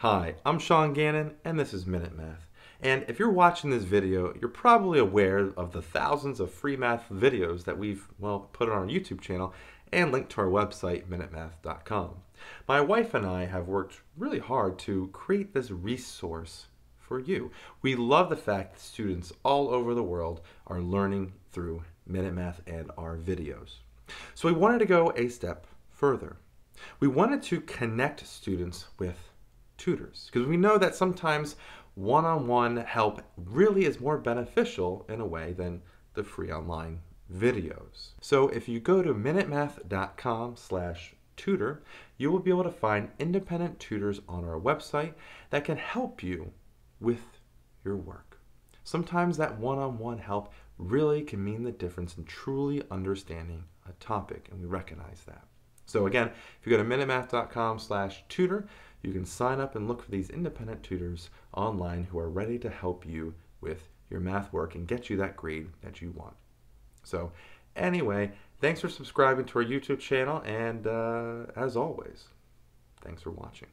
Hi, I'm Sean Gannon, and this is Minute Math. And if you're watching this video, you're probably aware of the thousands of free math videos that we've, well, put on our YouTube channel and linked to our website, minutemath.com. My wife and I have worked really hard to create this resource for you. We love the fact that students all over the world are learning through Minute Math and our videos. So we wanted to go a step further. We wanted to connect students with tutors because we know that sometimes one-on-one help really is more beneficial in a way than the free online videos. So if you go to minutemath.com slash tutor, you will be able to find independent tutors on our website that can help you with your work. Sometimes that one-on-one help really can mean the difference in truly understanding a topic, and we recognize that. So again, if you go to minutemath.com slash tutor, you can sign up and look for these independent tutors online who are ready to help you with your math work and get you that grade that you want. So anyway, thanks for subscribing to our YouTube channel, and uh, as always, thanks for watching.